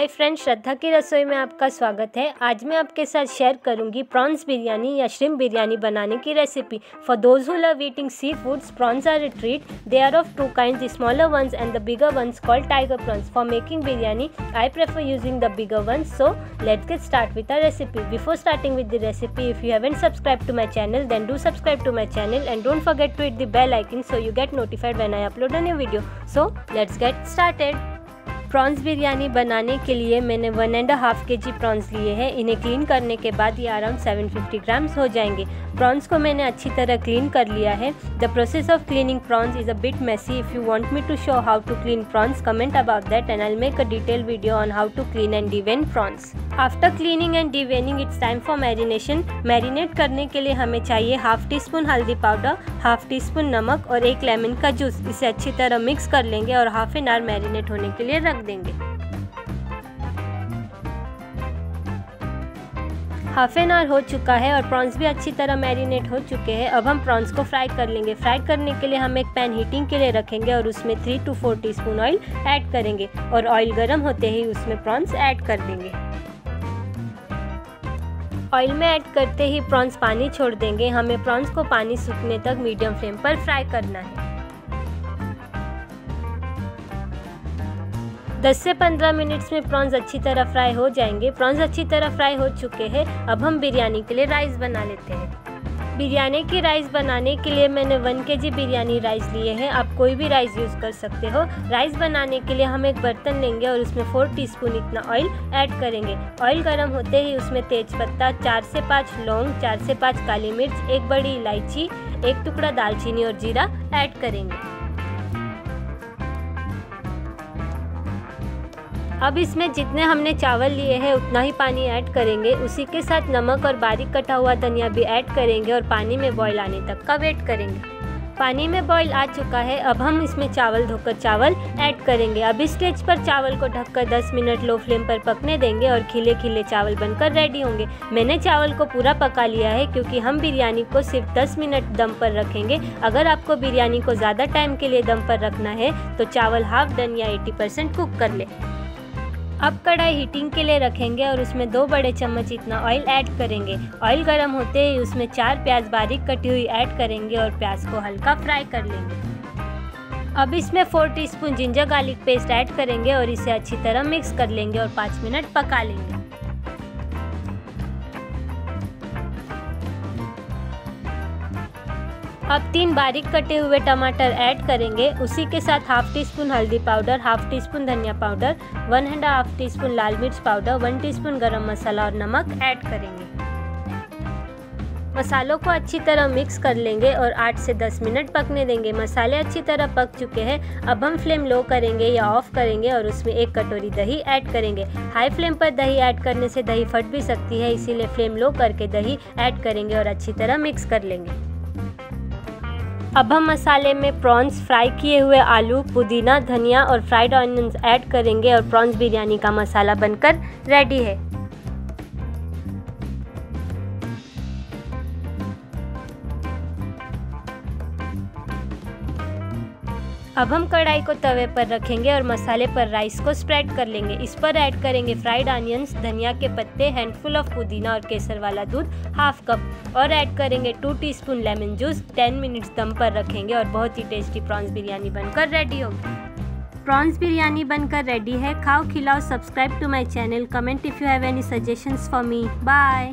Hi friends श्रद्धा की रसोई में आपका स्वागत है। आज मैं आपके साथ शेयर करूँगी प्रॉन्स बिरयानी या श्रिम बिरयानी बनाने की recipe for those who love eating sea foods prawns are a treat they are of two kind the smaller ones and the bigger ones called tiger prawns for making biryani I prefer using the bigger ones so let's get start with a recipe before starting with the recipe if you haven't subscribe to my channel then do subscribe to my channel and don't forget to hit the bell icon so you get notified when I upload a new video. So, let's get started. Prawns biryani बनाने के लिए मैंने one and half के जी prawns लिए हैं। इन्हें clean करने के बाद ये अराउंड 750 ग्राम्स हो जाएँगे। प्रॉन्स को मैंने अच्छी तरह क्लीन कर लिया है। The process of cleaning prawns is a bit messy if you want me to show how to clean prawns comment about that and I make a detail video on how to clean and devein prawns. After cleaning and deveining it's time for marination marinate करने के लिए हमें चाहिए half teaspoon हल्दी powder half teaspoon नमक और एक lemon का जूस। इसे अच्छी तरह मिक्स कर लेंगे और हाफ़ एन आवर मैरिनेट होने के लिए रख देंगे। हाफ़ एन आवर हो चुका है और प्रॉन्स भी अच्छी तरह मैरिनेट हो चुके हैं। अब हम प्रॉन्स को फ्राई कर लेंगे। फ्राई करने के लिए हम एक पैन हीटिंग के लिए रखेंगे और उसमें three two four teaspoon oil add करेंगे और ऑयल गर्म होते ही उसमें प्रॉन्स ऐड कर देंगे। ऑयल में ऐड करते ही प्रॉन्स पानी छोड़ देंगे। हमें प्रॉन्स को पानी सूखने तक मीडियम फ्लेम पर फ्राई करना है। 10 से 15 मिनट्स में प्रॉन्स अच्छी तरह फ्राई हो जाएँगे। प्रॉन्स अच्छी तरह फ्राई हो चुके हैं। अब हम बिरयानी के लिए राइस बना लेते हैं। बिरयानी की राइस बनाने के लिए मैंने वन के जी बिरयानी राइस लिए हैं। आप कोई भी राइस यूज़ कर सकते हो। राइस बनाने के लिए हम एक बर्तन लेंगे और उसमें फोर टीस्पून इतना ऑयल ऐड करेंगे। ऑयल गर्म होते ही उसमें तेज पत्ता चार से पाँच लौंग, चार से पाँच काली मिर्च, एक बड़ी इलायची, एक टुकड़ा दालचीनी और जीरा ऐड करेंगे। अब इसमें जितने हमने चावल लिए हैं, उतना ही पानी ऐड करेंगे। उसी के साथ नमक और बारीक कटा हुआ धनिया भी ऐड करेंगे और पानी में बॉईल आने तक का वेट करेंगे। पानी में बॉईल आ चुका है, अब हम इसमें चावल धोकर चावल ऐड करेंगे। अब इस स्टेज पर चावल को ढककर 10 मिनट लो फ्लेम पर पकने देंगे और खिले खिले चावल बनकर रेडी होंगे। मैंने चावल को पूरा पका लिया है क्योंकि हम बिरयानी को सिर्फ़ 10 मिनट दम पर रखेंगे। अगर आपको बिरयानी को ज़्यादा टाइम के लिए दम पर रखना है तो चावल हाफ़ डन या एटी कुक कर ले। अब कढ़ाई हीटिंग के लिए रखेंगे और उसमें दो बड़े चम्मच इतना ऑयल ऐड करेंगे। ऑयल गर्म होते ही उसमें चार प्याज बारीक कटी हुई ऐड करेंगे और प्याज को हल्का फ्राई कर लेंगे। अब इसमें four teaspoon ginger garlic paste add करेंगे और इसे अच्छी तरह मिक्स कर लेंगे और पाँच मिनट पका लेंगे। अब तीन बारीक कटे हुए टमाटर ऐड करेंगे। उसी के साथ हाफ़ टी स्पून हल्दी पाउडर हाफ़ टी स्पून धनिया powder one and half teaspoon लाल मिर्च पाउडर वन टी स्पून गर्म मसाला और नमक ऐड करेंगे। मसालों को अच्छी तरह मिक्स कर लेंगे और 8 से 10 मिनट पकने देंगे। मसाले अच्छी तरह पक चुके हैं। अब हम फ्लेम लो करेंगे या ऑफ़ करेंगे और उसमें एक कटोरी दही ऐड करेंगे। हाई फ्लेम पर दही ऐड करने से दही फट भी सकती है, इसीलिए फ्लेम लो करके दही ऐड करेंगे और अच्छी तरह मिक्स कर लेंगे। अब हम मसाले में प्रॉन्स फ्राई किए हुए आलू, पुदीना, धनिया और फ्राइड ऑनियंस ऐड करेंगे और प्रॉन्स बिरयानी का मसाला बनकर रेडी है। अब हम कढ़ाई को तवे पर रखेंगे और मसाले पर राइस को स्प्रेड कर लेंगे। इस पर ऐड करेंगे फ्राइड ऑनियंस धनिया के पत्ते, हैंडफुल ऑफ़ पुदीना और केसर वाला दूध, हाफ़ कप। और ऐड करेंगे two teaspoon lemon juice ten minutes दम पर रखेंगे और बहुत ही टेस्टी प्रॉन्स बिरयानी बनकर रेडी होगी। प्रॉन्स बिरयानी बनकर रेडी है। खाओ, खिलाओ subscribe to my channel comment if you have any suggestions for me bye